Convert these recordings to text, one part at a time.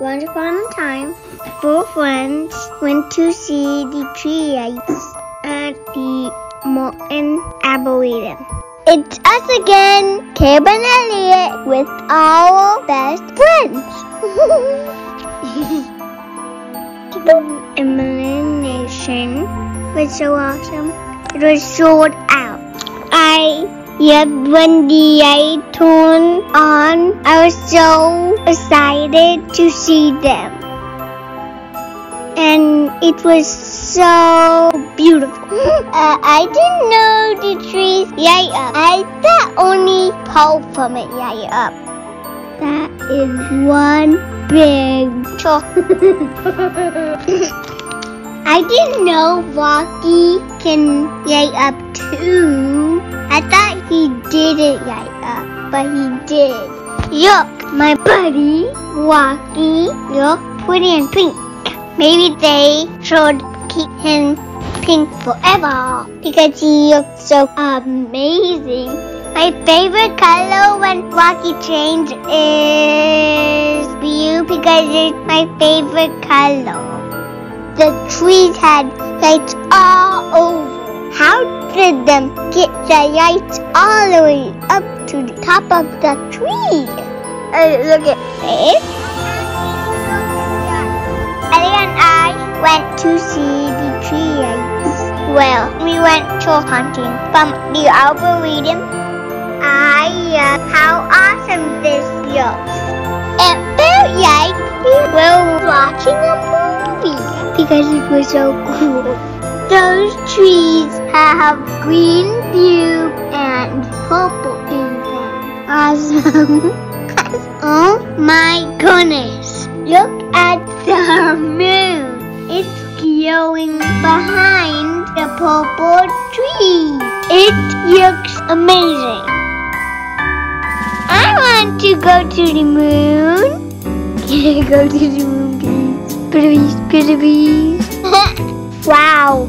Once upon a time, four friends went to see the tree lights at the Morton arboretum. It's us again, Caleb and Elliot, with our best friends. the illumination was so awesome. It was sold Yet when the light turned on, I was so excited to see them. And it was so beautiful. uh, I didn't know the trees light up. I thought only pole from it light up. That is one big I didn't know Rocky can light up too. I thought he didn't light up, but he did. Look, my buddy, Rocky, look pretty and pink. Maybe they should keep him pink forever because he looks so amazing. My favorite color when Rocky changed is blue because it's my favorite color. The trees had lights over. Did them get the lights all the way up to the top of the tree? Uh, look at this. Ellie and I went to see the tree lights. Well, we went troll hunting from the arboretum. I love how awesome this looks. It felt like we were watching a movie because it was so cool. Those trees have green, blue, and purple in them. Awesome. oh my goodness. Look at the moon. It's glowing behind the purple tree. It looks amazing. I want to go to the moon. Can I go to the moon, please? Please, please, please. wow.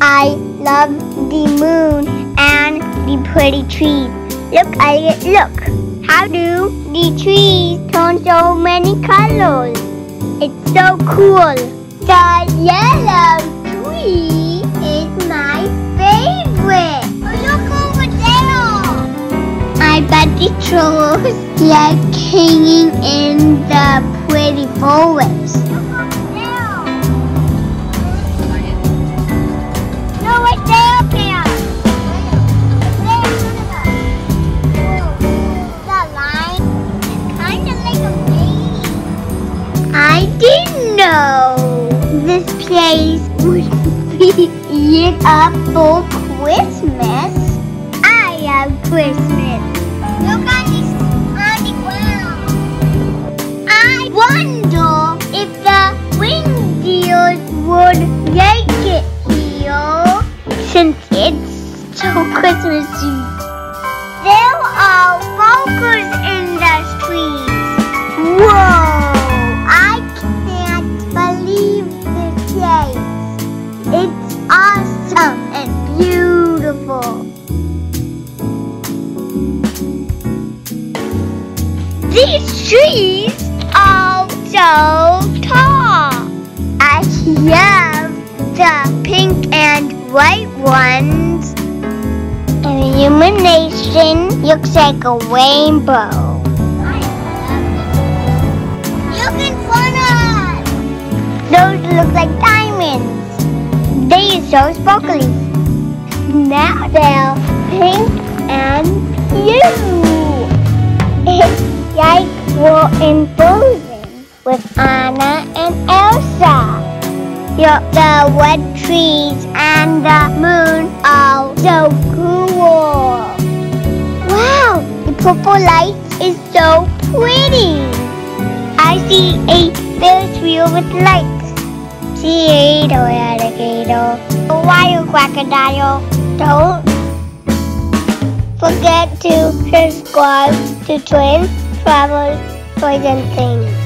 I love the moon and the pretty trees. Look, Elliot, look. How do the trees turn so many colors? It's so cool. The yellow tree is my favorite. Oh, look over there. I bet the trolls like hanging in the pretty forest. Would be up for Christmas. I love Christmas. It's awesome and beautiful. These trees are so tall. I love the pink and white ones. The illumination looks like a rainbow. Us. Those look like diamonds. They are so sparkly. Now they're pink and blue. It's like we're in Frozen with Anna and Elsa. The red trees and the moon are so cool. Wow, the purple light is so pretty. I see a Ferris wheel with lights. See a little alligator, oh a oh. wild crocodile. Don't forget to subscribe to Twin Travel and Things.